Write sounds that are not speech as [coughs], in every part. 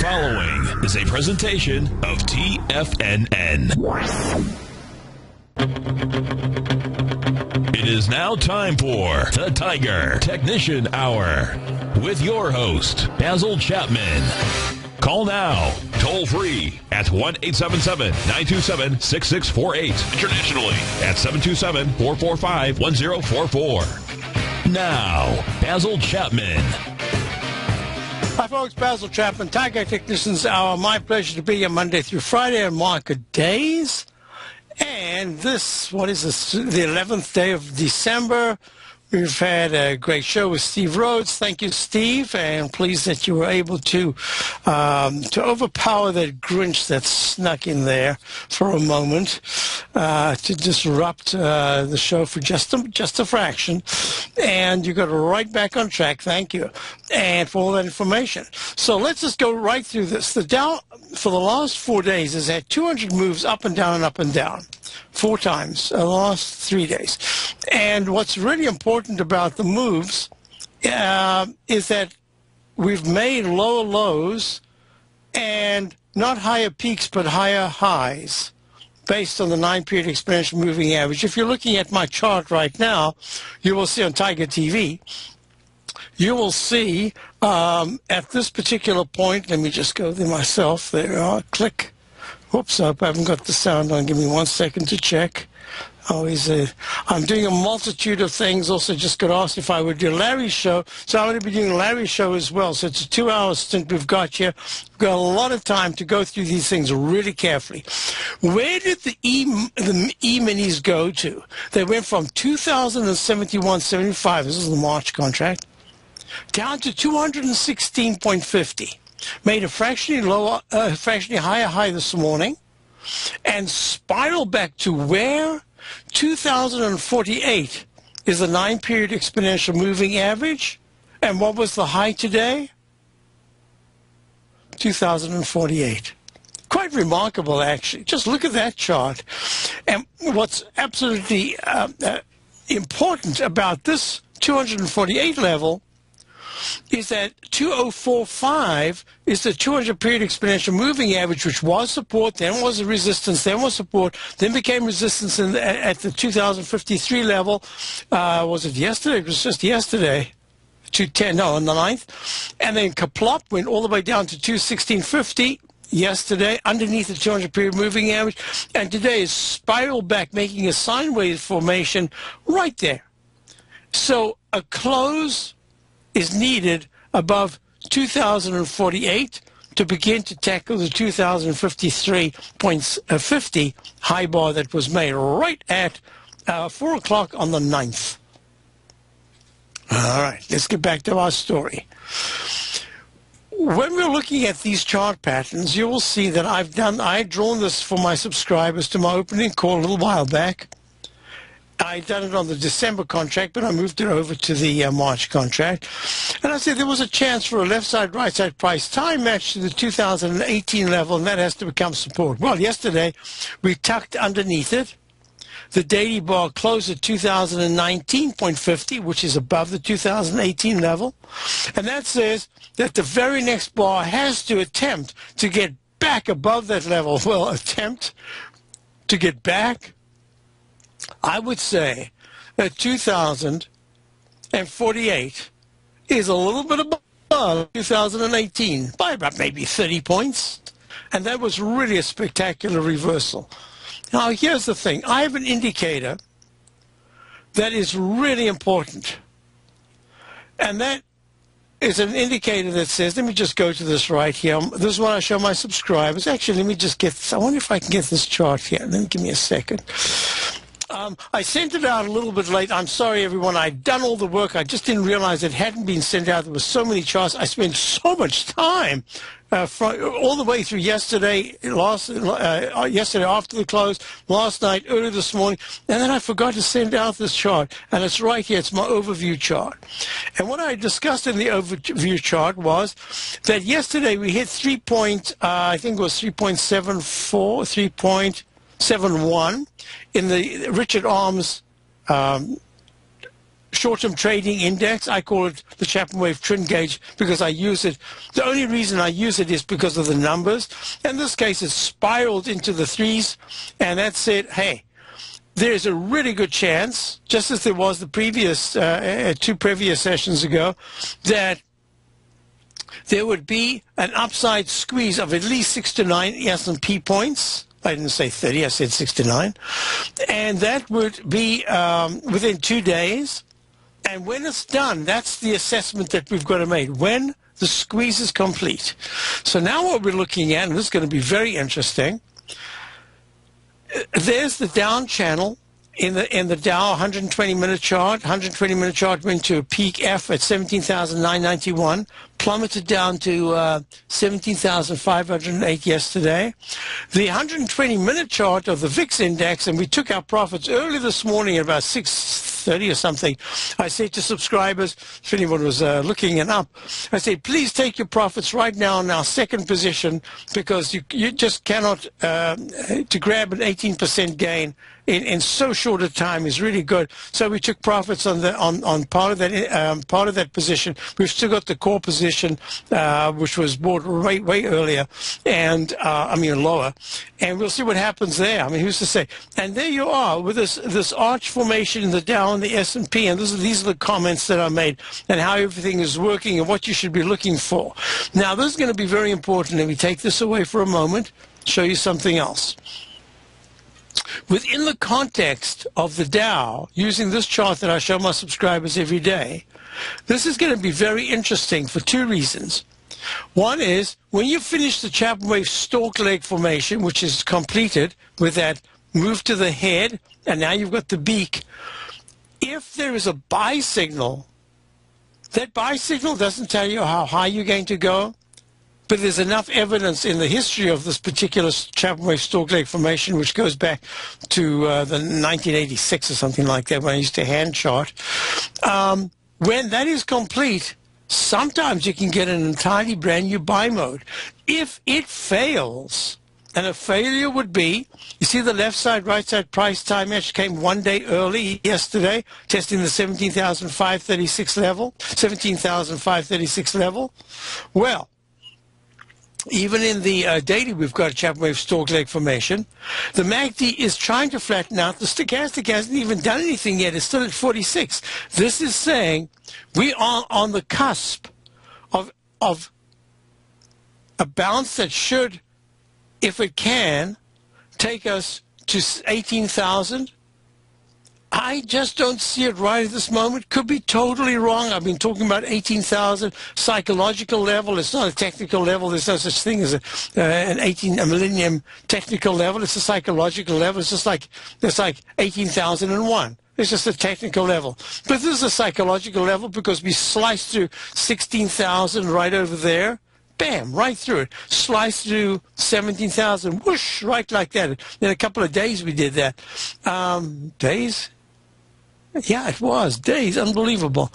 Following is a presentation of TFNN. It is now time for the Tiger Technician Hour with your host, Basil Chapman. Call now, toll free at 1 877 927 6648. Internationally at 727 445 1044. Now, Basil Chapman. Hi, folks. Basil Chapman, Tiger Technicians Hour. My pleasure to be here Monday through Friday on market days. And this, what is this, the 11th day of December. We've had a great show with Steve Rhodes. Thank you, Steve, and pleased that you were able to um, to overpower that Grinch that snuck in there for a moment uh, to disrupt uh, the show for just a, just a fraction. And you got right back on track. Thank you, and for all that information. So let's just go right through this. The Dow for the last four days has had 200 moves up and down and up and down four times in the last three days. And what's really important about the moves uh, is that we've made lower lows and not higher peaks but higher highs based on the nine period exponential moving average. If you're looking at my chart right now, you will see on Tiger TV, you will see um, at this particular point, let me just go there myself, there, uh, click. Whoops, I haven't got the sound on. Give me one second to check. Always, uh, I'm doing a multitude of things. Also, just got asked if I would do Larry's show, so I'm going to be doing Larry's show as well. So it's a two-hour stint we've got here. We've got a lot of time to go through these things really carefully. Where did the E the E minis go to? They went from 2,071.75. This is the March contract down to 216.50 made a fractionally lower, uh, fractionally higher high this morning, and spiral back to where 2048 is the nine-period exponential moving average, and what was the high today? 2048. Quite remarkable, actually. Just look at that chart. And what's absolutely uh, uh, important about this 248 level is that 2045 is the 200 period exponential moving average, which was support, then was a resistance, then was support, then became resistance in at the 2053 level. Uh, was it yesterday? It was just yesterday. 210, no, on the 9th. And then Kaplop went all the way down to 216.50 yesterday underneath the 200 period moving average. And today is spiraled back, making a sine wave formation right there. So a close is needed above 2048 to begin to tackle the 2053.50 high bar that was made right at uh, 4 o'clock on the 9th. All right, let's get back to our story. When we're looking at these chart patterns, you will see that I've done, I drawn this for my subscribers to my opening call a little while back. I done it on the December contract, but I moved it over to the uh, March contract. And I said there was a chance for a left side, right side price time match to the 2018 level, and that has to become support. Well, yesterday we tucked underneath it. The daily bar closed at 2019.50, which is above the 2018 level. And that says that the very next bar has to attempt to get back above that level. [laughs] Well, attempt to get back I would say that 2048 is a little bit above 2018 by about maybe 30 points. And that was really a spectacular reversal. Now, here's the thing I have an indicator that is really important. And that is an indicator that says, let me just go to this right here. This is what I show my subscribers. Actually, let me just get this. I wonder if I can get this chart here. Let me give me a second. Um, I sent it out a little bit late. I'm sorry, everyone. I'd done all the work. I just didn't realize it hadn't been sent out. There were so many charts. I spent so much time uh, from, all the way through yesterday, last uh, yesterday after the close, last night, early this morning, and then I forgot to send out this chart. And it's right here. It's my overview chart. And what I discussed in the overview chart was that yesterday we hit three point, uh, I think it was 3.74, 3 7-1 in the Richard Arms um, short-term trading index. I call it the Chapman Wave Trend Gauge because I use it. The only reason I use it is because of the numbers. In this case, it spiraled into the threes, and that said, hey, there's a really good chance, just as there was the previous uh, uh two previous sessions ago, that there would be an upside squeeze of at least six to nine S&P points. I didn't say 30, I said 69. And that would be um, within two days. And when it's done, that's the assessment that we've got to make. When the squeeze is complete. So now what we're looking at, and this is going to be very interesting, there's the down channel in the in the Dow 120 minute chart. 120 minute chart went to a peak F at 17,991, plummeted down to uh, 17,508 yesterday. The 120 minute chart of the VIX index, and we took our profits early this morning at about 6:30 or something. I said to subscribers, if anyone was uh, looking it up, I said, please take your profits right now in our second position because you you just cannot uh, to grab an 18% gain in, in so short a time is really good. So we took profits on the on, on part of that um, part of that position. We've still got the core position, uh, which was bought way way earlier, and uh, I mean lower, and we'll see what happens there. I mean, who's to say? And there you are with this this arch formation in the Dow and the S and P, and these are the comments that I made and how everything is working and what you should be looking for. Now, this is going to be very important. Let me take this away for a moment. Show you something else. Within the context of the Dow, using this chart that I show my subscribers every day, this is going to be very interesting for two reasons. One is when you finish the Chapman Wave stork leg formation, which is completed with that move to the head, and now you've got the beak. If there is a buy signal, that buy signal doesn't tell you how high you're going to go. But there's enough evidence in the history of this particular Wave Stork Leg Formation, which goes back to uh, the 1986 or something like that, when I used to hand chart. Um, when that is complete, sometimes you can get an entirely brand new buy mode. If it fails, and a failure would be, you see the left side, right side price time edge came one day early yesterday, testing the 17,536 level, 17,536 level. Well, even in the uh, daily, we've got a Chapman Wave stork leg formation. The MACD is trying to flatten out. The stochastic hasn't even done anything yet. It's still at 46. This is saying we are on the cusp of, of a bounce that should, if it can, take us to 18,000 I just don't see it right at this moment. Could be totally wrong. I've been talking about 18,000 psychological level. It's not a technical level. There's no such thing as a, uh, an 18 a millennium technical level. It's a psychological level. It's just like it's like 18,001. It's just a technical level. But this is a psychological level because we sliced through 16,000 right over there. Bam, right through it. Sliced through 17,000. Whoosh, right like that. In a couple of days we did that. Um, days? Yeah, it was. Days, unbelievable.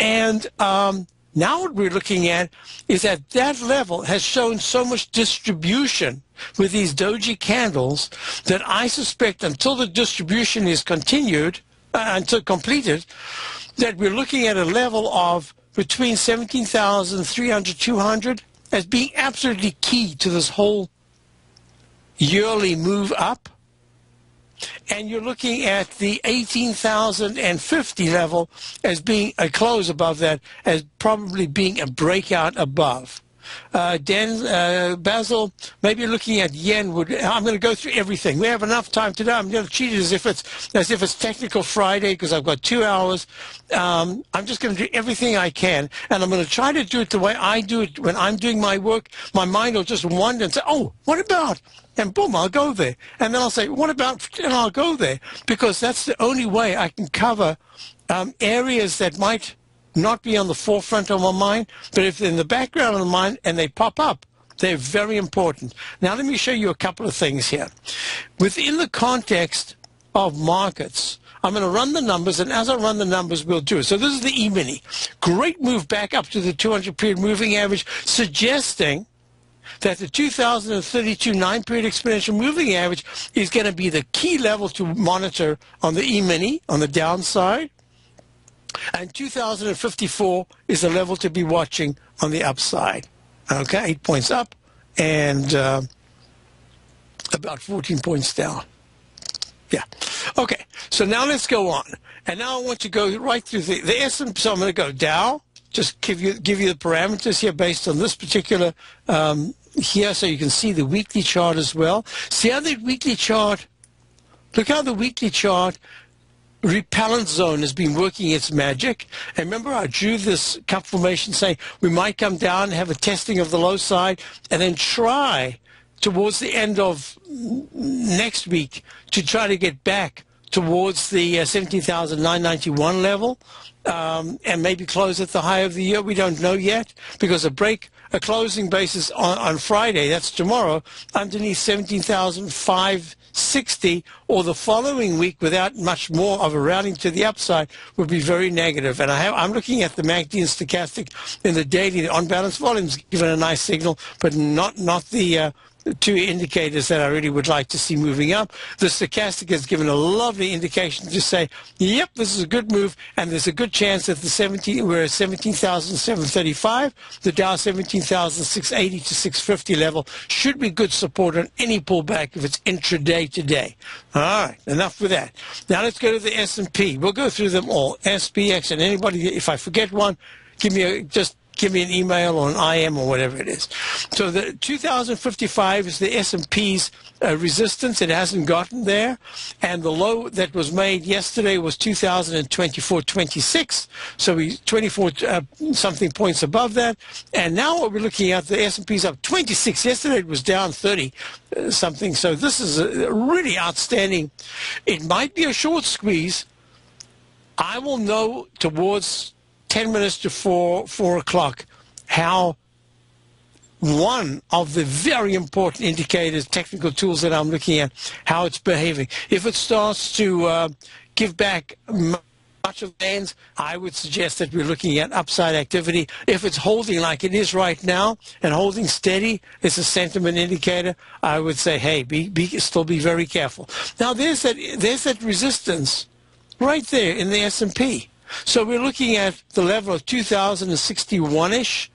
And um, now what we're looking at is that that level has shown so much distribution with these doji candles that I suspect until the distribution is continued, uh, until completed, that we're looking at a level of between 17,300, 200 as being absolutely key to this whole yearly move up and you're looking at the 18,050 level as being a close above that, as probably being a breakout above. Uh, Dan, uh, Basil, maybe looking at yen. Would I'm going to go through everything. We have enough time today. I'm going to it as if it's as if it's technical Friday because I've got two hours. Um, I'm just going to do everything I can, and I'm going to try to do it the way I do it when I'm doing my work. My mind will just wander and say, "Oh, what about?" And boom, I'll go there. And then I'll say, "What about?" And I'll go there because that's the only way I can cover um, areas that might not be on the forefront of my mind, but if they're in the background of the mind and they pop up, they're very important. Now, let me show you a couple of things here. Within the context of markets, I'm going to run the numbers, and as I run the numbers, we'll do it. So this is the E-mini. Great move back up to the 200-period moving average, suggesting that the 2032 nine-period exponential moving average is going to be the key level to monitor on the E-mini, on the downside. And 2054 is a level to be watching on the upside. Okay, eight points up and uh, about 14 points down. Yeah. Okay. So now let's go on. And now I want to go right through the, the S&P. So I'm going to go Dow. Just give you give you the parameters here based on this particular um, here, so you can see the weekly chart as well. See how the weekly chart. Look how the weekly chart repellent zone has been working its magic. And remember, I drew this cup formation saying we might come down, have a testing of the low side, and then try towards the end of next week to try to get back towards the uh, 17,991 level um, and maybe close at the high of the year. We don't know yet because a break, a closing basis on, on Friday, that's tomorrow, underneath 17,560 or the following week without much more of a rounding to the upside would be very negative. And I I'm looking at the MACD and stochastic in the daily, the on-balance volumes given a nice signal, but not, not the uh, two indicators that I really would like to see moving up. The stochastic has given a lovely indication to say, yep, this is a good move, and there's a good chance that the 17, we're at 17,735, the Dow 17,680 to 650 level should be good support on any pullback if it's intraday today. All right, enough with that. Now let's go to the S&P. We'll go through them all, SPX, and anybody, if I forget one, give me a, just give me an email or an IM or whatever it is. So the 2055 is the S&P's uh, resistance. It hasn't gotten there. And the low that was made yesterday was 2024-26. So we 24 uh, something points above that. And now what we're looking at, the S&P's up 26. Yesterday it was down 30 uh, something. So this is really outstanding. It might be a short squeeze. I will know towards 10 minutes to 4, 4 o'clock how one of the very important indicators, technical tools that I'm looking at, how it's behaving. If it starts to uh, give back much of gains, I would suggest that we're looking at upside activity. If it's holding like it is right now and holding steady, it's a sentiment indicator. I would say, hey, be, be still be very careful. Now there's that there's that resistance right there in the S&P. So we're looking at the level of 2061-ish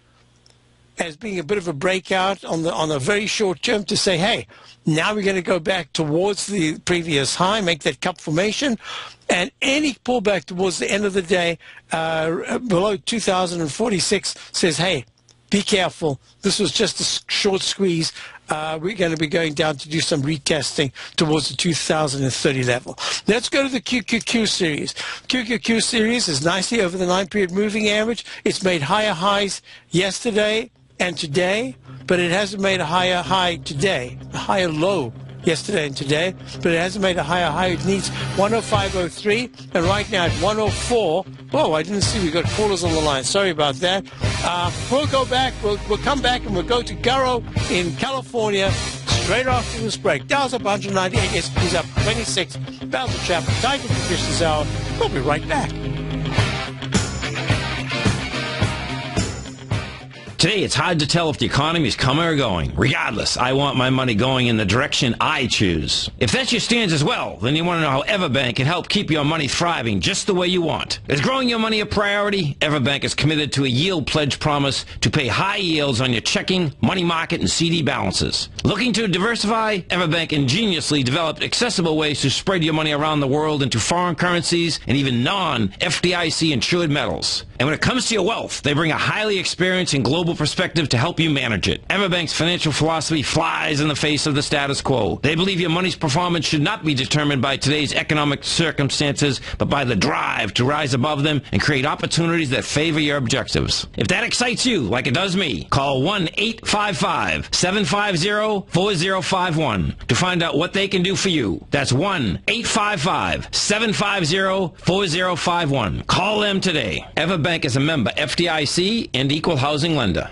as being a bit of a breakout on the on a very short term to say, hey, now we're going to go back towards the previous high, make that cup formation, and any pullback towards the end of the day uh, below 2046 says, hey, be careful. This was just a short squeeze. Uh, we're going to be going down to do some retesting towards the 2030 level. Let's go to the QQQ series. QQQ series is nicely over the nine-period moving average. It's made higher highs yesterday and today, but it hasn't made a higher high today, a higher low yesterday and today, but it hasn't made a higher high. It needs 105.03, and right now at 104. Oh, I didn't see we got callers on the line. Sorry about that. Uh, we'll go back. We'll, we'll come back and we'll go to Garo in California straight after this break. Dow's up 198. He's up 26. Basil Chapman, Tiger Technicians Hour. We'll be right back. Today, it's hard to tell if the economy is coming or going. Regardless, I want my money going in the direction I choose. If that's your stance as well, then you want to know how Everbank can help keep your money thriving just the way you want. Is growing your money a priority? Everbank is committed to a yield pledge promise to pay high yields on your checking, money market, and CD balances. Looking to diversify? Everbank ingeniously developed accessible ways to spread your money around the world into foreign currencies and even non-FDIC insured metals. And when it comes to your wealth, they bring a highly experienced and global perspective to help you manage it. Everbank's financial philosophy flies in the face of the status quo. They believe your money's performance should not be determined by today's economic circumstances, but by the drive to rise above them and create opportunities that favor your objectives. If that excites you, like it does me, call 1-855-750-4051 to find out what they can do for you. That's 1-855-750-4051. Call them today. Everbank Bank is a member FDIC and equal housing lender.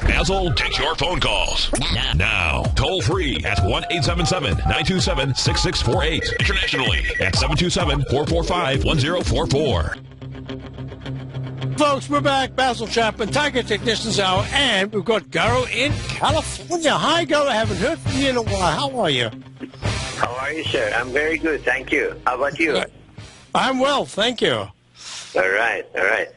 Basil takes your phone calls. Now, now toll free at 1 877 927 6648. Internationally at 727 445 1044. Folks, we're back. Basil Chapman, Tiger Technicians Hour, and we've got Garo in California. Hi, Garo. I haven't heard from you in a while. How are you? How are you, sir? I'm very good, thank you. How about you? I'm well, thank you. All right, all right.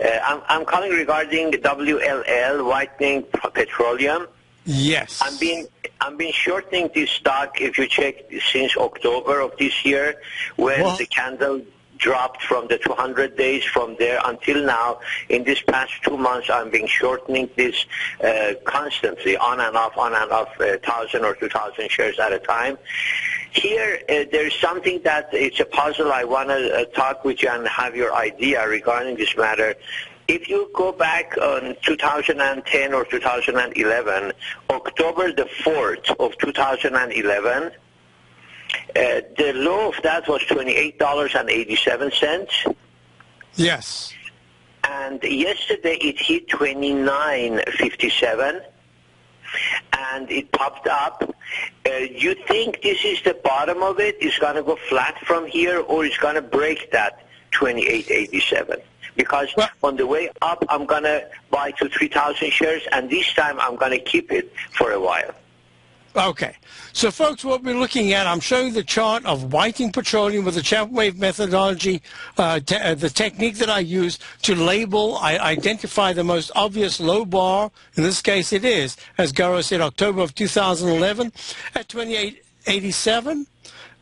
Uh, I'm, I'm calling regarding WLL, Whiting Petroleum. Yes. I'm being I'm been shorting this stock. If you check since October of this year, when What? the candle dropped from the 200 days from there until now. In this past two months, I've been shortening this uh, constantly, on and off, on and off, uh, thousand or two thousand shares at a time. Here, uh, there's something that it's a puzzle. I want to uh, talk with you and have your idea regarding this matter. If you go back on 2010 or 2011, October the 4th of 2011, uh, the low of that was $28.87. Yes. And yesterday it hit 29.57 and it popped up. Uh, you think this is the bottom of it? It's going to go flat from here or it's going to break that 28.87? Because Well- on the way up, I'm going to buy to 3,000 shares and this time I'm going to keep it for a while. Okay. So, folks, what we're looking at, I'm showing the chart of Whiting Petroleum with the Chapman Wave methodology, uh, te- uh, the technique that I use to label, I identify the most obvious low bar. In this case, it is, as Garo said, October of 2011 at 2887.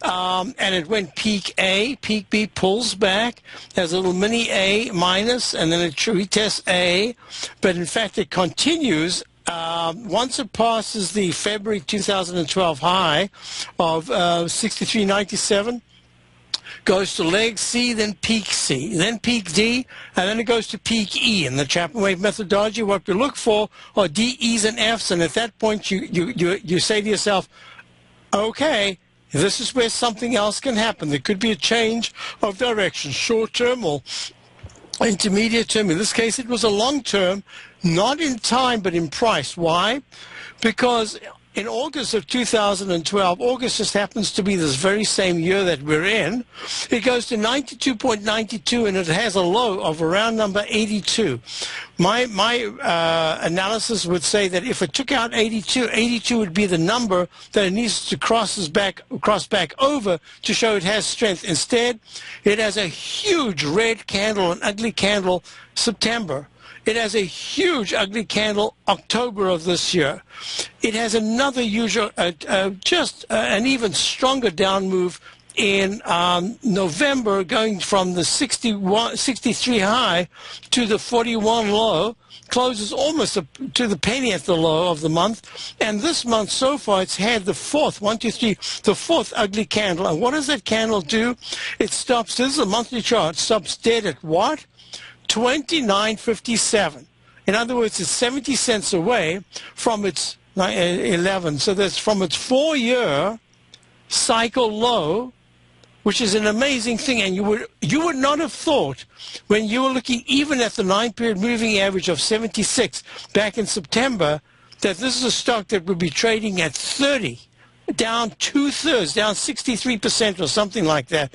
Um, and it went peak A, peak B pulls back. has a little mini A minus, and then it retests A. But in fact, it continues um, once it passes the February 2012 high of uh, 63.97, goes to leg C, then peak C, then peak D, and then it goes to peak E. In the Chapman Wave methodology, what we look for are D, E's, and F's, and at that point you, you, you, you say to yourself, okay, this is where something else can happen. There could be a change of direction, short term or intermediate term. In this case, it was a long term, not in time, but in price. Why? Because in August of 2012, August just happens to be this very same year that we're in, it goes to 92.92 and it has a low of around number 82. My, my uh, analysis would say that if it took out 82, 82 would be the number that it needs to cross back, cross back over to show it has strength. Instead, it has a huge red candle, an ugly candle, September. It has a huge ugly candle October of this year. It has another usual, uh, uh, just uh, an even stronger down move in um, November, going from the 61, 63 high to the 41 low, closes almost to the penny at the low of the month. And this month so far, it's had the fourth, one, two, three, the fourth ugly candle. And what does that candle do? It stops, this is a monthly chart, stops dead at what? 29.57. In other words, it's 70 cents away from its eh, 11. So that's from its four-year cycle low, which is an amazing thing. And you would you would not have thought when you were looking even at the nine-period moving average of 76 back in September that this is a stock that would be trading at 30 down two thirds, down 63% or something like that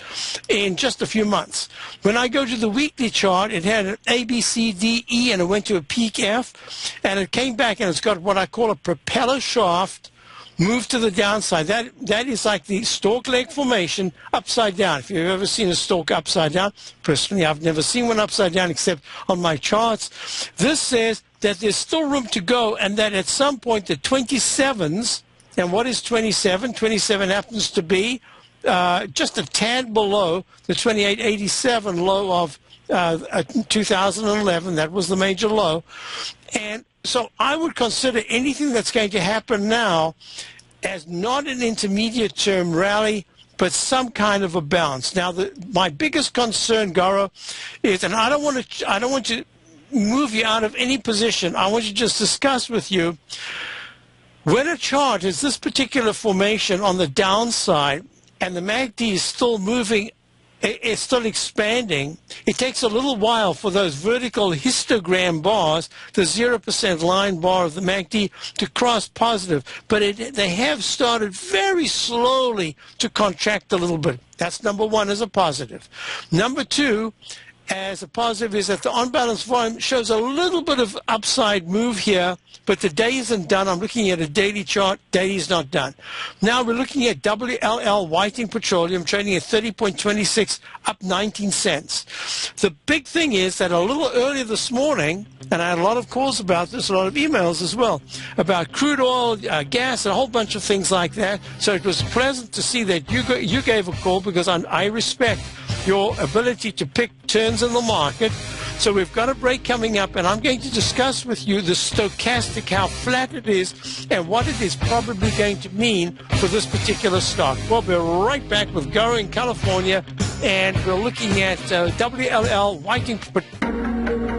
in just a few months. When I go to the weekly chart, it had an A, B, C, D, E, and it went to a peak F, and it came back and it's got what I call a propeller shaft move to the downside. That that is like the stork leg formation upside down. If you've ever seen a stork upside down, personally I've never seen one upside down except on my charts. This says that there's still room to go and that at some point the 27s and what is 27? 27 happens to be uh, just a tad below the 2887 low of uh, uh 2011. That was the major low. And so I would consider anything that's going to happen now as not an intermediate term rally, but some kind of a bounce. Now, the, my biggest concern, Garo, is, and I don't want to, I don't want to move you out of any position. I want to just discuss with you when a chart is this particular formation on the downside and the MACD is still moving, it's still expanding, it takes a little while for those vertical histogram bars, the 0% line bar of the MACD, to cross positive. But it, they have started very slowly to contract a little bit. That's number one as a positive. Number two, as a positive is that the on-balance volume shows a little bit of upside move here, but the day isn't done. I'm looking at a daily chart. Day is not done. Now we're looking at WLL Whiting Petroleum trading at 30.26, up 19 cents. The big thing is that a little earlier this morning, and I had a lot of calls about this, a lot of emails as well, about crude oil, uh, gas, and a whole bunch of things like that. So it was pleasant to see that you, you gave a call because I, I respect your ability to pick turns in the market. So we've got a break coming up, and I'm going to discuss with you the stochastic, how flat it is, and what it is probably going to mean for this particular stock. We'll be right back with Garo in California, and we're looking at uh, WLL Whiting.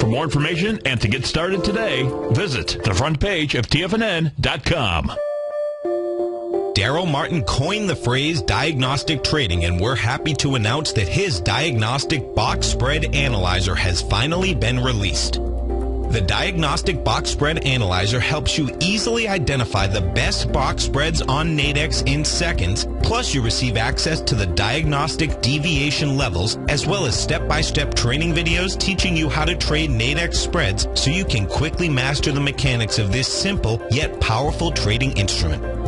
For more information and to get started today, visit the front page of TFNN.com. Daryl Martin coined the phrase diagnostic trading, and we're happy to announce that his diagnostic box spread analyzer has finally been released. The Diagnostic Box Spread Analyzer helps you easily identify the best box spreads on Nadex in seconds, plus you receive access to the diagnostic deviation levels, as well as step-by-step training videos teaching you how to trade Nadex spreads so you can quickly master the mechanics of this simple yet powerful trading instrument.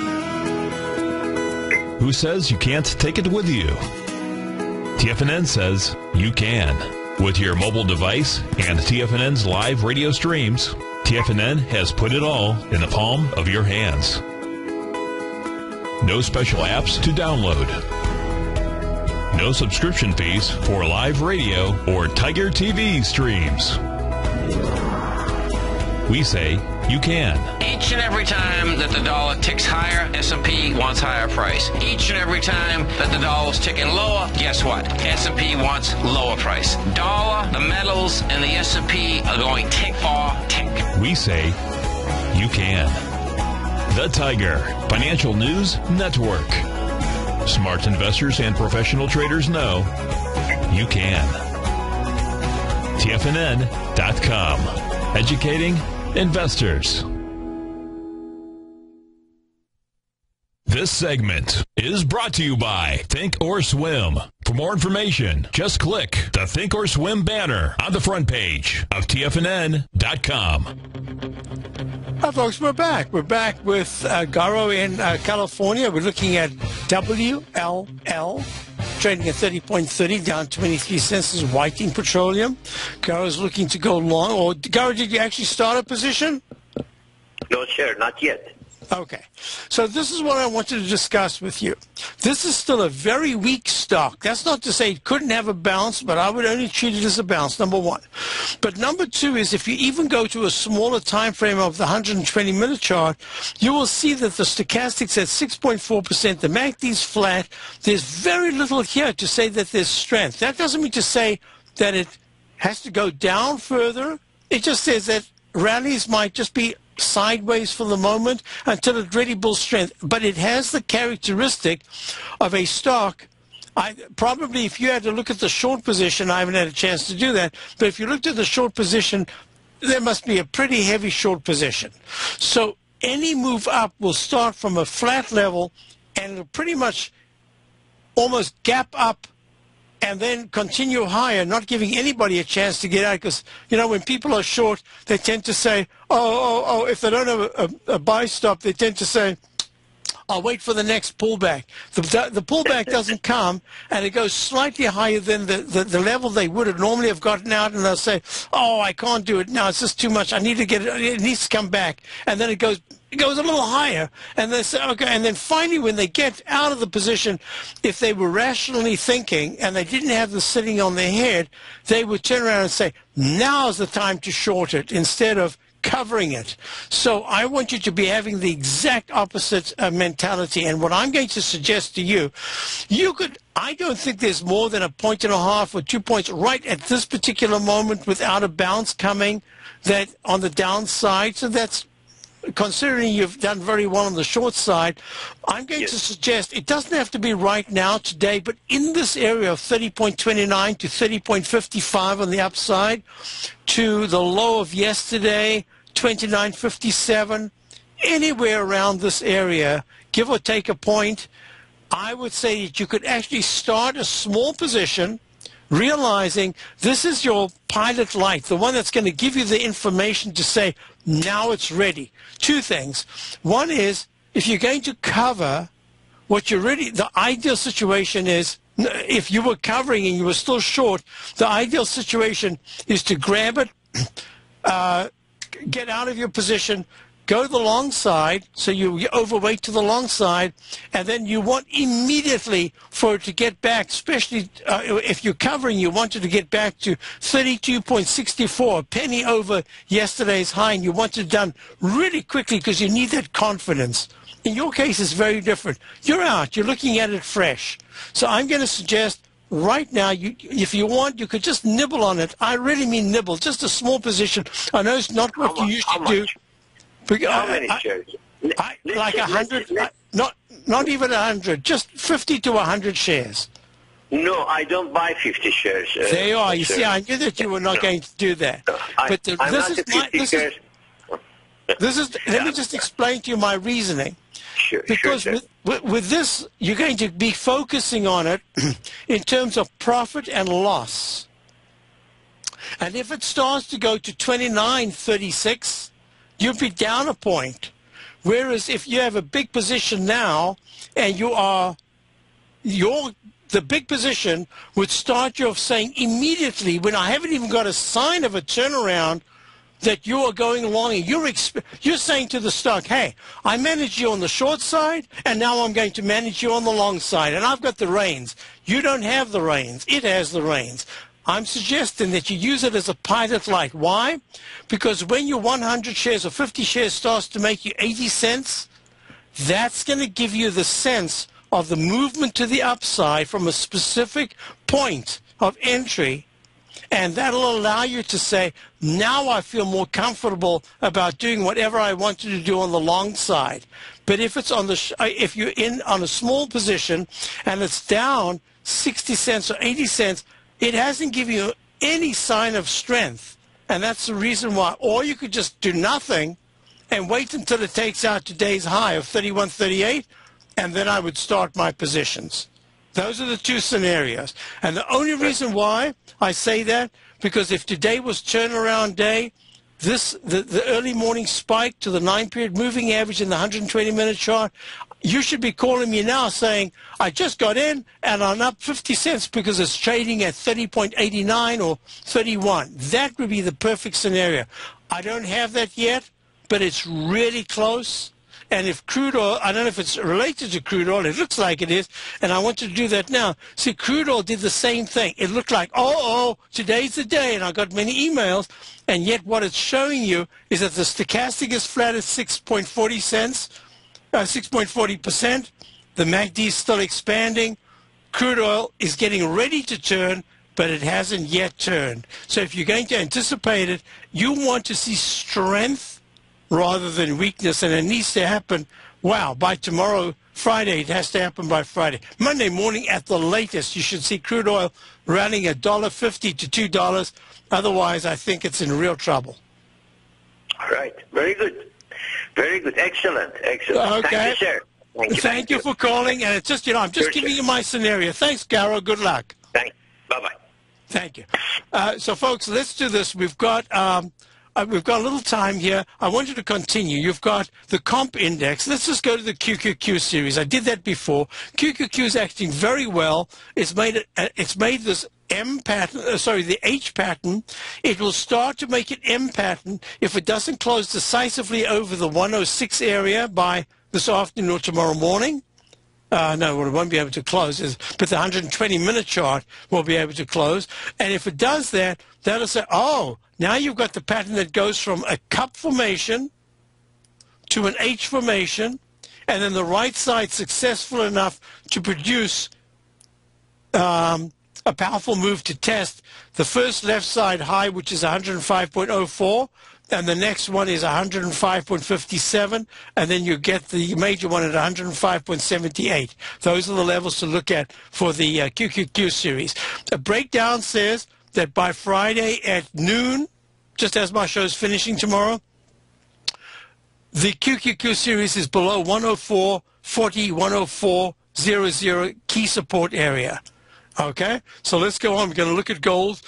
Who says you can't take it with you? TFNN says you can. With your mobile device and TFNN's live radio streams, TFNN has put it all in the palm of your hands. No special apps to download. No subscription fees for live radio or Tiger TV streams. We say you can. Each and every time that the dollar ticks higher, S&P wants higher price. Each and every time that the dollar's ticking lower, guess what? S&P wants lower price. Dollar, the metals, and the S&P are going tick for tick. We say you can. The Tiger Financial News Network. Smart investors and professional traders know you can. TFNN.com. Educating investors. This segment is brought to you by Think or Swim. For more information, just click the Think or Swim banner on the front page of TFNN.com. Hi, folks, we're back. We're back with uh, Garo in uh, California. We're looking at WLL trading at 30.30, down 23 cents is Whiting Petroleum. Garo's looking to go long. Or Garo, did you actually start a position? No, sir, not yet. Okay. So this is what I wanted to discuss with you. This is still a very weak stock. That's not to say it couldn't have a bounce, but I would only treat it as a bounce, number one. But number two is if you even go to a smaller time frame of the 120 minute chart, you will see that the stochastics at 6.4%, the MACD's flat. There's very little here to say that there's strength. That doesn't mean to say that it has to go down further. It just says that rallies might just be sideways for the moment until it really builds strength. But it has the characteristic of a stock. I, probably if you had to look at the short position, I haven't had a chance to do that, but if you looked at the short position, there must be a pretty heavy short position. So any move up will start from a flat level and it'll pretty much almost gap up and then continue higher, not giving anybody a chance to get out. Because, you know, when people are short, they tend to say, oh, oh, oh, if they don't have a, a, a buy stop, they tend to say, I'll wait for the next pullback. The, the pullback [laughs] doesn't come, and it goes slightly higher than the, the, the, level they would have normally have gotten out, and they'll say, oh, I can't do it now. It's just too much. I need to get it. It needs to come back. And then it goes it goes a little higher, and they say, okay, and then finally, when they get out of the position, if they were rationally thinking and they didn't have the sitting on their head, they would turn around and say, now's the time to short it instead of covering it. So I want you to be having the exact opposite uh, mentality. And what I'm going to suggest to you, you could, I don't think there's more than a point and a half or two points right at this particular moment without a bounce coming that on the downside. So that's considering you've done very well on the short side, I'm going yes. to suggest it doesn't have to be right now today, but in this area of 30.29 to 30.55 on the upside, to the low of yesterday, 29.57, anywhere around this area, give or take a point, I would say that you could actually start a small position realizing this is your pilot light, the one that's going to give you the information to say, now it's ready. Two things. One is, if you're going to cover what you're really, the ideal situation is, if you were covering and you were still short, the ideal situation is to grab it, [clears throat] uh, get out of your position, go the long side, so you you overweight to the long side, and then you want immediately for it to get back, especially uh, if you're covering, you want it to get back to 32.64, a penny over yesterday's high, and you want it done really quickly because you need that confidence. In your case, it's very different. You're out. You're looking at it fresh. So I'm going to suggest right now, you, if you want, you could just nibble on it. I really mean nibble, just a small position. I know it's not what How you much? How usually do. But, How uh, many I- shares? I, like a hundred, uh, not not even a hundred, just fifty to a hundred shares. No, I don't buy 50 shares. Uh, There you are. You sir. see, I knew that you were not No. going to do that. I, But the, this is my 50 this is this is. Let me just explain to you my reasoning. Sure, Because sure, with, with, with this, you're going to be focusing on it [clears throat] in terms of profit and loss. And if it starts to go to 29.36, you'll be down a point. Whereas if you have a big position now and you are, your, the big position would start you off saying immediately, when I haven't even got a sign of a turnaround, that you are going along and you're you're saying to the stock, hey, I manage you on the short side, and now I'm going to manage you on the long side, and I've got the reins. You don't have the reins; it has the reins. I'm suggesting that you use it as a pilot light. Why? Because when your 100 shares or 50 shares starts to make you 80 cents, that's going to give you the sense of the movement to the upside from a specific point of entry and that'll allow you to say, now I feel more comfortable about doing whatever I wanted to do on the long side. But if it's on the, uh, if you're in on a small position and it's down 60 cents or 80 cents, it hasn't given you any sign of strength. And that's the reason why. Or you could just do nothing and wait until it takes out today's high of 31.38, and then I would start my positions. Those are the two scenarios. And the only reason why I say that, because if today was turnaround day, this the, the early morning spike to the nine period moving average in the 120 minute chart, you should be calling me now saying, I just got in and I'm up 50 cents because it's trading at 30.89 or 31. That would be the perfect scenario. I don't have that yet, but it's really close. And if crude oil, I don't know if it's related to crude oil, it looks like it is, and I want to do that now. See, crude oil did the same thing. It looked like, oh, oh, today's the day, and I got many emails, and yet what it's showing you is that the stochastic is flat at 6.40 cents, uh, 6.40%. The MACD is still expanding. Crude oil is getting ready to turn, but it hasn't yet turned. So if you're going to anticipate it, you want to see strength rather than weakness, and it needs to happen, wow, by tomorrow, Friday. It has to happen by Friday. Monday morning at the latest, you should see crude oil running a dollar fifty to two dollars. Otherwise, I think it's in real trouble. All right. Very good. Very good. Excellent. Excellent. Okay. Thank you, sir. Thank you. Thank you for calling, and it's just you know I'm just Sure, giving sure. you my scenario. Thanks, Garo. Good luck. Thank Bye-bye. Thank you. Uh, so, folks, let's do this. We've got um, uh, we've got a little time here. I want you to continue. You've got the comp index. Let's just go to the QQQ series. I did that before. QQQ is acting very well. It's made. Uh, it's made this M pattern. Uh, sorry, the H pattern. It will start to make an M pattern if it doesn't close decisively over the 106 area by this afternoon or tomorrow morning. Uh, no, well, it won't be able to close, but the 120-minute chart will be able to close. And if it does that, that'll say, oh, now you've got the pattern that goes from a cup formation to an H formation, and then the right side successful enough to produce um, a powerful move to test the first left side high, which is 105.04, and the next one is 105.57, and then you get the major one at 105.78. Those are the levels to look at for the uh, QQQ series. The breakdown says that by Friday at noon, just as my show is finishing tomorrow, the QQQ series is below 104, 40, 104, 00 key support area. Okay, so let's go on. We're going to look at gold.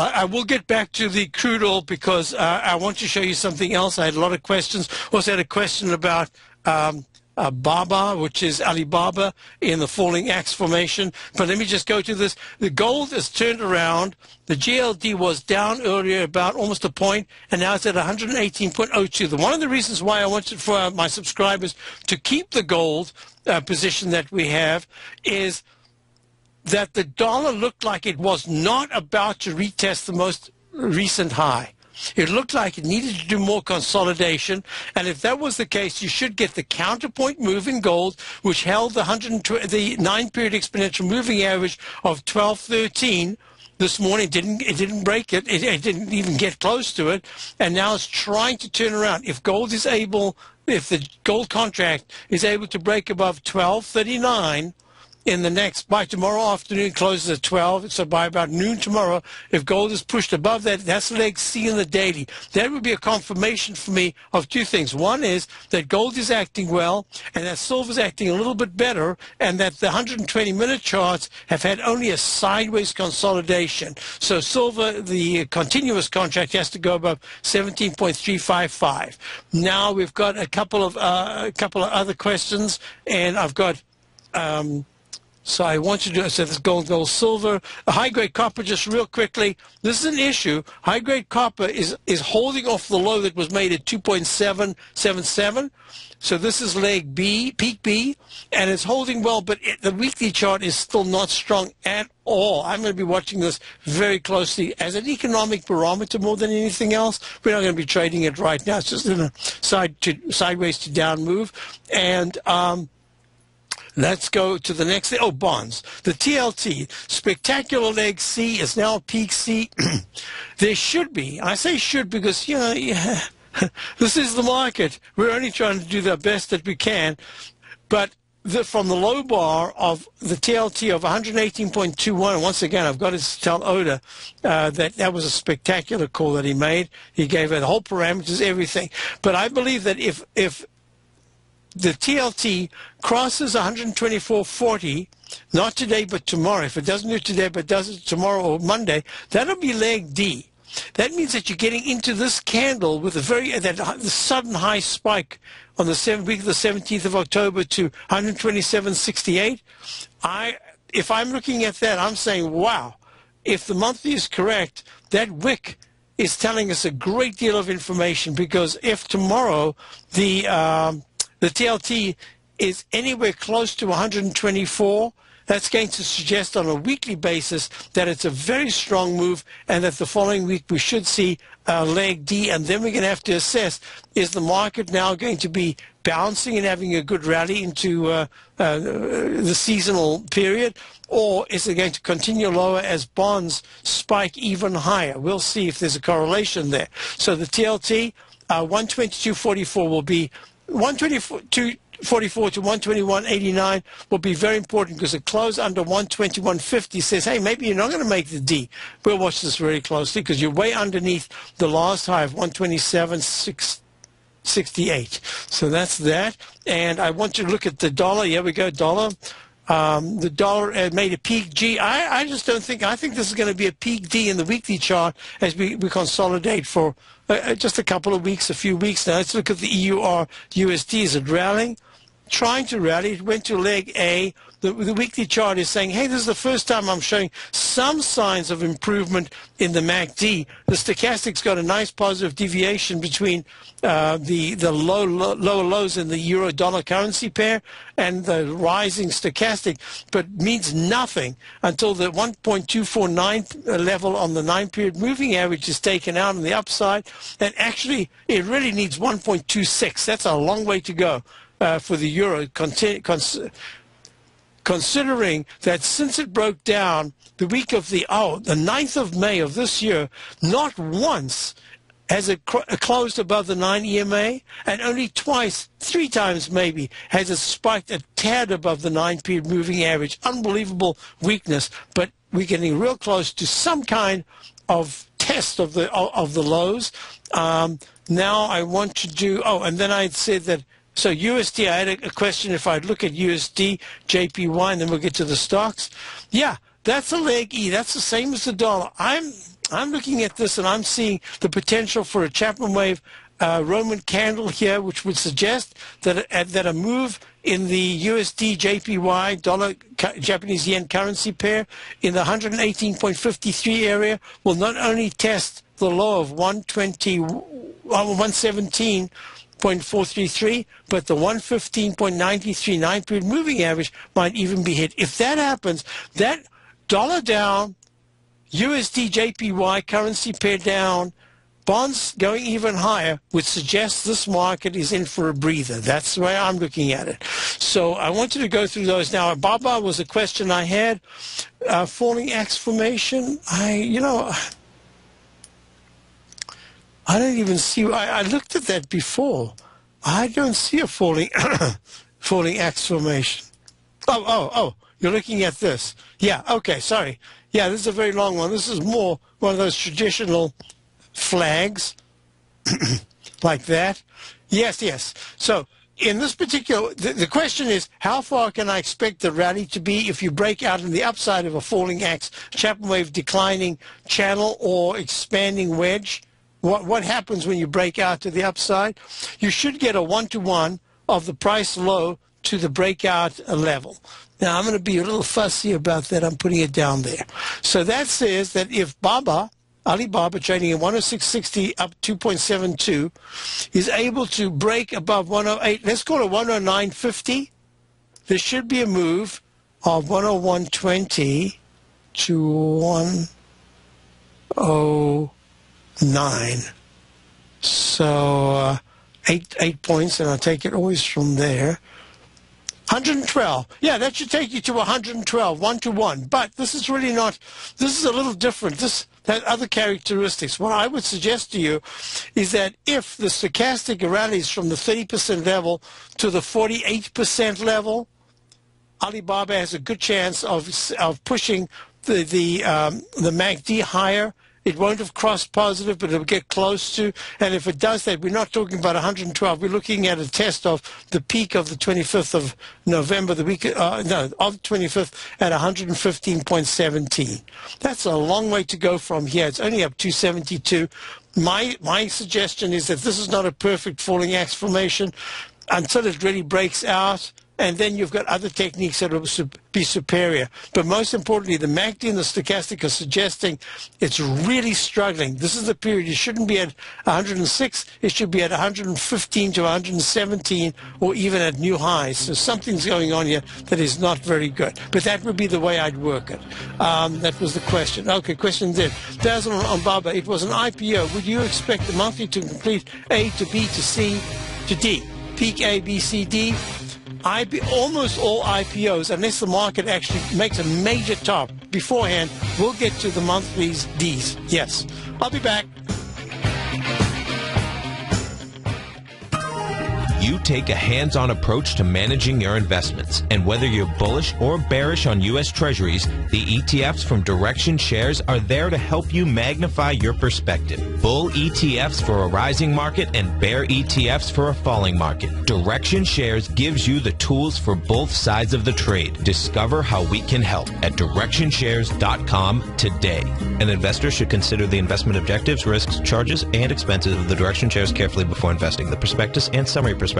I, I will get back to the crude oil because uh, I want to show you something else. I had a lot of questions. Also had a question about um, uh, Baba, which is Alibaba in the falling axe formation. But let me just go to this. The gold has turned around. The GLD was down earlier about almost a point, and now it's at 118.02. The, one of the reasons why I wanted for my subscribers to keep the gold uh, position that we have is that the dollar looked like it was not about to retest the most recent high. It looked like it needed to do more consolidation, and if that was the case, you should get the counterpoint move in gold, which held the 120, the nine-period exponential moving average of 1213 this morning. Didn't it didn't break it. it. It didn't even get close to it, and now it's trying to turn around. If gold is able, if the gold contract is able to break above 1239 in the next, by tomorrow afternoon, closes at 12. So by about noon tomorrow, if gold is pushed above that, that's leg C in the daily. That would be a confirmation for me of two things. One is that gold is acting well, and that silver is acting a little bit better, and that the 120 minute charts have had only a sideways consolidation. So silver, the continuous contract has to go above 17.355. Now we've got a couple of uh, a couple of other questions, and I've got. Um, so I want you to I said this gold, gold, silver, high grade copper, just real quickly. This is an issue. High grade copper is, is holding off the low that was made at 2.777. So this is leg B, peak B, and it's holding well, but it, the weekly chart is still not strong at all. I'm going to be watching this very closely as an economic barometer more than anything else. We're not going to be trading it right now. It's just in a side to, sideways to down move. And, um, Let's go to the next. Oh, bonds. The TLT, spectacular leg C is now peak C. [clears throat] there should be, I say should because, you know, yeah, [laughs] this is the market. We're only trying to do the best that we can. But the, from the low bar of the TLT of 118.21, once again, I've got to tell Oda uh, that that was a spectacular call that he made. He gave it the whole parameters, everything. But I believe that if, if the TLT crosses 124.40, not today but tomorrow. If it doesn't do today but does it tomorrow or Monday, that'll be leg D. That means that you're getting into this candle with a very that sudden high spike on the seventh week of the 17th of October to 127.68. I if I'm looking at that, I'm saying, wow. If the monthly is correct, that wick is telling us a great deal of information because if tomorrow the um, the TLT is anywhere close to 124, that's going to suggest on a weekly basis that it's a very strong move and that the following week we should see uh, leg D. And then we're going to have to assess, is the market now going to be bouncing and having a good rally into uh, uh, the seasonal period? Or is it going to continue lower as bonds spike even higher? We'll see if there's a correlation there. So the TLT, uh, 122.44 will be 122.44 to 121.89 will be very important because a close under 121.50 says, hey, maybe you're not going to make the D. We'll watch this very closely because you're way underneath the last high of 127.68. So that's that. And I want you to look at the dollar. Here we go, dollar. Um, the dollar uh, made a peak G. I, I just don't think, I think this is going to be a peak D in the weekly chart as we, we consolidate for uh, uh, just a couple of weeks, a few weeks now. Let's look at the EUR USD. Is it rallying? Trying to rally. It went to leg A the, the weekly chart is saying, hey, this is the first time I'm showing some signs of improvement in the MACD. The stochastic's got a nice positive deviation between uh, the the low, low lower lows in the euro dollar currency pair and the rising stochastic, but means nothing until the 1.249 level on the nine period moving average is taken out on the upside. And actually, it really needs 1.26. That's a long way to go. Uh, for the euro, considering that since it broke down the week of the oh the 9th of May of this year, not once has it closed above the 9 EMA, and only twice, three times maybe, has it spiked a tad above the 9 period moving average. Unbelievable weakness, but we're getting real close to some kind of test of the of the lows. Um, now I want to do. Oh, and then I said that so USD, I had a, question if I'd look at USD, JPY, and then we'll get to the stocks. Yeah, that's a leg E. That's the same as the dollar. I'm I'm looking at this and I'm seeing the potential for a Chapman wave uh, Roman candle here, which would suggest that a, that a move in the USD JPY dollar Japanese yen currency pair in the 118.53 area will not only test the low of 120, 117.433, but the 115.93 nine period moving average might even be hit. If that happens, that dollar down, USD JPY currency pair down, bonds going even higher would suggest this market is in for a breather. That's the way I'm looking at it. So I wanted to go through those now. Baba was a question I had. Uh, falling X formation, I, you know, I don't even see, I, I looked at that before. I don't see a falling, [coughs] falling X formation. Oh, oh, oh, you're looking at this. Yeah, okay, sorry. Yeah, this is a very long one. This is more one of those traditional flags [coughs] like that. Yes, yes. So in this particular, the, the, question is, how far can I expect the rally to be if you break out on the upside of a falling axe, Chapman wave declining channel or expanding wedge? What, what happens when you break out to the upside? You should get a one-to-one of the price low to the breakout level. Now, I'm going to be a little fussy about that. I'm putting it down there. So that says that if Baba Alibaba trading at 106.60 up 2.72 is able to break above 108. Let's call it 109.50. There should be a move of 101.20 to 109. So uh, eight eight points, and I'll take it always from there. 112. Yeah, that should take you to 112, one to one. But this is really not. This is a little different. This has other characteristics. What I would suggest to you is that if the stochastic rallies from the 30% level to the 48% level, Alibaba has a good chance of of pushing the the um, the MACD higher it won't have crossed positive, but it'll get close to. And if it does that, we're not talking about 112. We're looking at a test of the peak of the 25th of November, the week, uh, no, of 25th at 115.17. That's a long way to go from here. It's only up 272. My, my suggestion is that this is not a perfect falling axe formation until it really breaks out and then you've got other techniques that will be superior. But most importantly, the MACD and the stochastic are suggesting it's really struggling. This is the period you shouldn't be at 106. It should be at 115 to 117 or even at new highs. So something's going on here that is not very good. But that would be the way I'd work it. Um, that was the question. Okay, question then. Basil on Baba, it was an IPO. Would you expect the monthly to complete A to B to C to D? Peak A, B, C, D. IP, almost all IPOs, unless the market actually makes a major top beforehand, will get to the monthlies Ds. Yes. I'll be back. You take a hands on approach to managing your investments. And whether you're bullish or bearish on U.S. Treasuries, the ETFs from Direxion Shares are there to help you magnify your perspective. Bull ETFs for a rising market and bear ETFs for a falling market. Direxion Shares gives you the tools for both sides of the trade. Discover how we can help at direxionshares.com today. An investor should consider the investment objectives, risks, charges, and expenses of the Direxion Shares carefully before investing. The prospectus and summary prospectus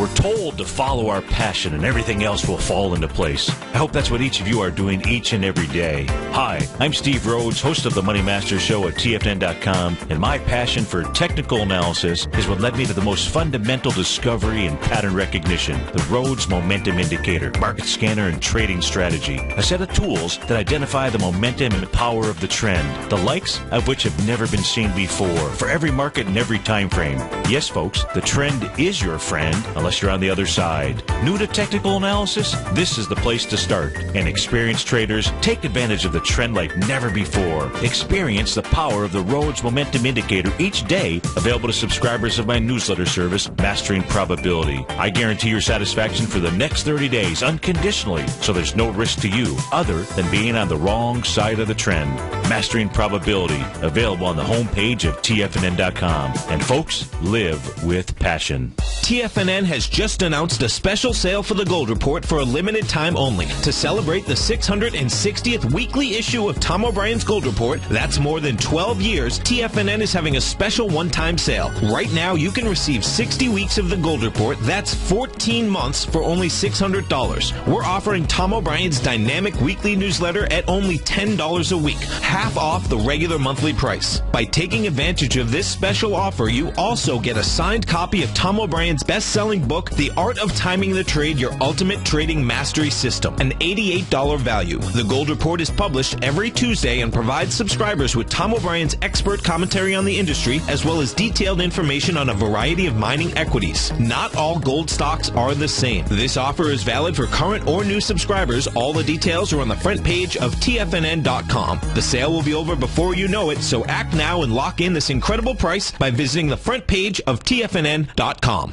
We're told to follow our passion and everything else will fall into place. I hope that's what each of you are doing each and every day. Hi, I'm Steve Rhodes, host of the Money Master Show at TFN.com, and my passion for technical analysis is what led me to the most fundamental discovery in pattern recognition, the Rhodes Momentum Indicator, market scanner, and trading strategy. A set of tools that identify the momentum and power of the trend, the likes of which have never been seen before, for every market and every time frame. Yes, folks, the trend is your friend, unless you're on the other side. New to technical analysis? This is the place to start. And experienced traders take advantage of the trend like never before. Experience the power of the Rhodes Momentum Indicator each day, available to subscribers of my newsletter service, Mastering Probability. I guarantee your satisfaction for the next 30 days unconditionally, so there's no risk to you other than being on the wrong side of the trend. Mastering Probability, available on the homepage of TFNN.com. And folks, live with passion. TFNN has just announced a special sale for the Gold Report for a limited time only. To celebrate the 660th weekly issue of Tom O'Brien's Gold Report, that's more than 12 years, TFNN is having a special one-time sale. Right now, you can receive 60 weeks of the Gold Report, that's 14 months for only $600. We're offering Tom O'Brien's dynamic weekly newsletter at only $10 a week, half off the regular monthly price. By taking advantage of this special offer, you also get a signed copy of Tom O'Brien's best-selling book, The Art of Timing the Trade, Your Ultimate Trading Mastery System, an $88 value. The Gold Report is published every Tuesday and provides subscribers with Tom O'Brien's expert commentary on the industry, as well as detailed information on a variety of mining equities. Not all gold stocks are the same. This offer is valid for current or new subscribers. All the details are on the front page of TFNN.com. The sale will be over before you know it, so act now and lock in this incredible price by visiting the front page of TFNN.com.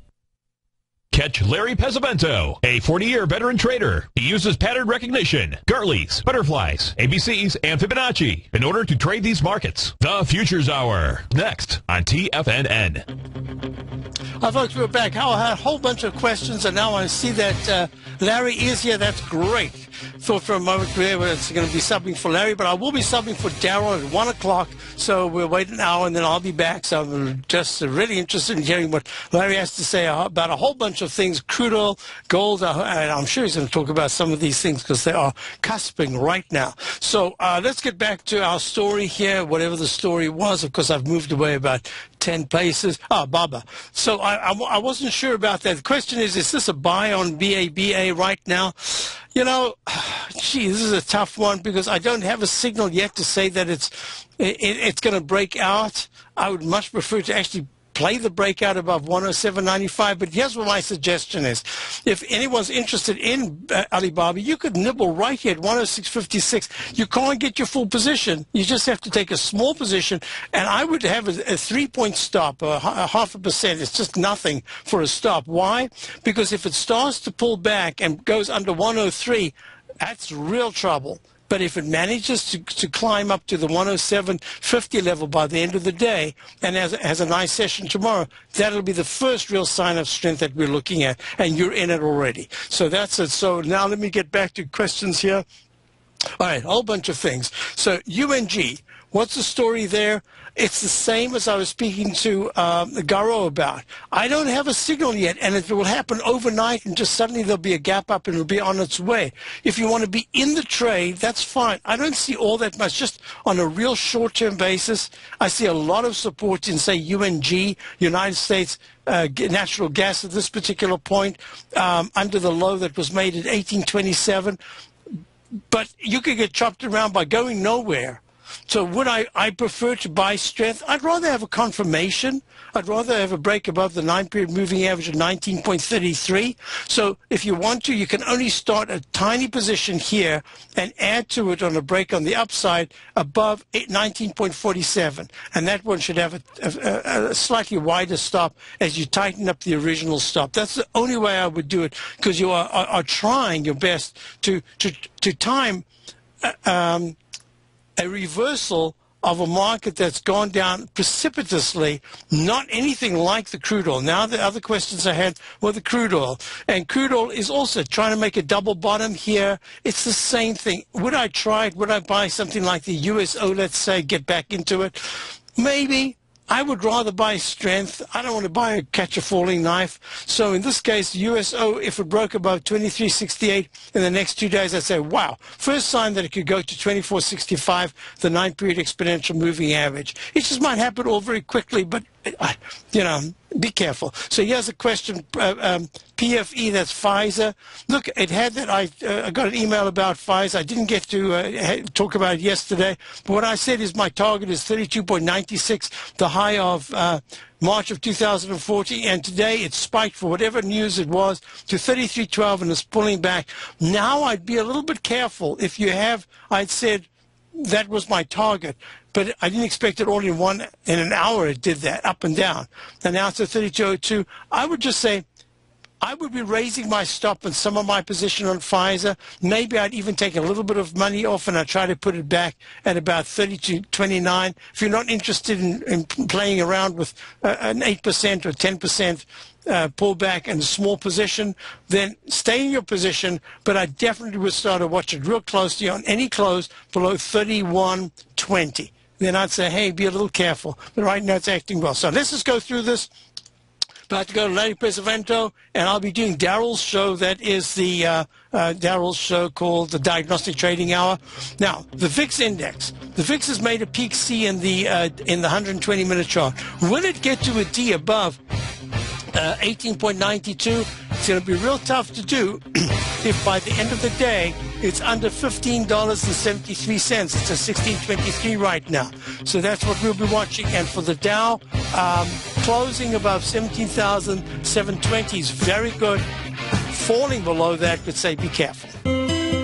Catch Larry Pesavento, a 40-year veteran trader. He uses pattern recognition, Gartleys, butterflies, ABCs, and Fibonacci in order to trade these markets. The Futures Hour, next on TFNN. Hi, folks, we're back. I had a whole bunch of questions, and now I see that uh, Larry is here. That's great. Thought for a moment there it's going to be subbing for Larry, but I will be subbing for Daryl at 1 o'clock. So we'll wait an hour, and then I'll be back. So I'm just really interested in hearing what Larry has to say about a whole bunch of things crude oil, gold, uh, and I'm sure he's going to talk about some of these things because they are cusping right now. So uh, let's get back to our story here, whatever the story was. Of course, I've moved away about 10 places. Ah, Baba. So I, I, I, wasn't sure about that. The question is, is this a buy on BABA right now? You know, [sighs] gee, this is a tough one because I don't have a signal yet to say that it's it, it's going to break out. I would much prefer to actually play the breakout above 107.95. But here's what my suggestion is. If anyone's interested in uh, Alibaba, you could nibble right here at 106.56. You can't get your full position. You just have to take a small position. And I would have a, a three-point stop, a, a half a percent. It's just nothing for a stop. Why? Because if it starts to pull back and goes under 103, that's real trouble. But if it manages to, to climb up to the 107.50 level by the end of the day and has, has a nice session tomorrow, that'll be the first real sign of strength that we're looking at. And you're in it already. So that's it. So now let me get back to questions here. All right, a whole bunch of things. So UNG, what's the story there? It's the same as I was speaking to um, Garo about. I don't have a signal yet, and it will happen overnight, and just suddenly there'll be a gap up, and it'll be on its way. If you want to be in the trade, that's fine. I don't see all that much. Just on a real short-term basis, I see a lot of support in, say, UNG, United States uh, natural gas at this particular point, um, under the low that was made in 1827. But you could get chopped around by going nowhere So would I, I prefer to buy strength? I'd rather have a confirmation. I'd rather have a break above the nine period moving average of 19.33. So if you want to, you can only start a tiny position here and add to it on a break on the upside above 19.47. And that one should have a, a, a slightly wider stop as you tighten up the original stop. That's the only way I would do it because you are, are, are, trying your best to, to, to time uh, um, a reversal of a market that's gone down precipitously, not anything like the crude oil. Now the other questions I had were the crude oil. And crude oil is also trying to make a double bottom here. It's the same thing. Would I try it? Would I buy something like the USO, let's say, get back into it? Maybe. I would rather buy strength. I don't want to buy a catch a falling knife. So in this case, USO, if it broke above 2368 in the next two days, I'd say, wow, first sign that it could go to 2465, the nine period exponential moving average. It just might happen all very quickly, but, you know, be careful. So here's a question, uh, um, PFE, that's Pfizer. Look, it had that, I, uh, got an email about Pfizer. I didn't get to uh, talk about it yesterday, but what I said is my target is 32.96, the high of uh, March of 2014, and today it spiked for whatever news it was to 33.12 and is pulling back. Now I'd be a little bit careful if you have, I'd said, that was my target but I didn't expect it all in one in an hour. It did that up and down. And now it's at 32.02. I would just say I would be raising my stop and some of my position on Pfizer. Maybe I'd even take a little bit of money off and I'd try to put it back at about 32.29. If you're not interested in, in playing around with uh, an 8% or 10% uh, pullback and a small position, then stay in your position. But I definitely would start to watch it real closely on any close below 31.20 then I'd say, hey, be a little careful. But right now it's acting well. So let's just go through this. About to go to Larry Pesavento, and I'll be doing Daryl's show. That is the uh, uh, Daryl's show called the Diagnostic Trading Hour. Now, the VIX index. The VIX has made a peak C in the uh, in the 120 minute chart. Will it get to a D above uh, 18.92? It's going to be real tough to do [clears throat] if by the end of the day it's under $15.73. It's at 16.23 right now. So that's what we'll be watching. And for the Dow, um, closing above 17,720 is very good. Falling below that, would say be careful.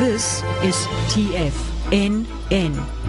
This is TFNN.